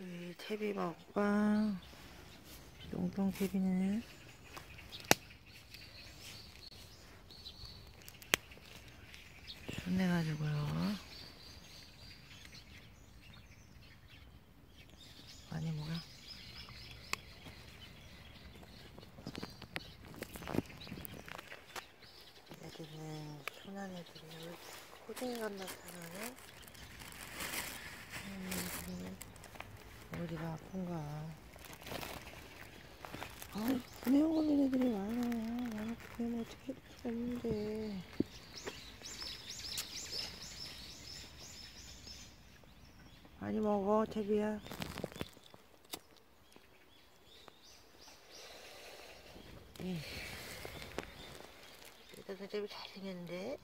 여기 태비 먹방 용돈 태비는 순해가지고요. 많이 먹어. 여기는 순한 애들이 감나 사나네 음, 어디가 아픈가. 아 분해원 걸린 애들이 많아 나는 분해면 어떻게 해줄 수 없는데. 많이 먹어 태비야. 응. 일단 태비 잘생겼는데.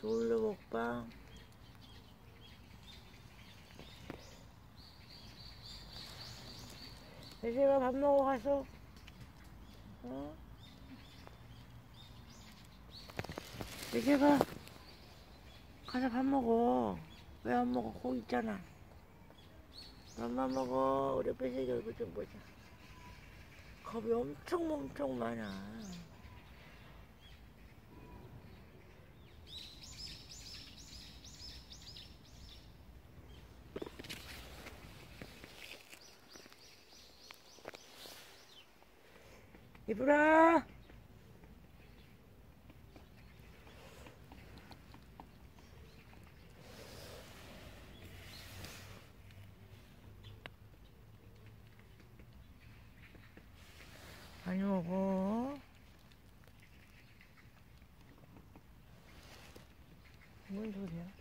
솔로 먹방 애들아 밥 먹어 가서 어? 애들아 가서 밥 먹어. 왜 안 먹어? 거기 있잖아. 밥만 먹어. 우리 뺏새기 얼굴 좀 보자. 겁이 엄청 엄청 많아 이브라 많이 먹어. 뭔 소리야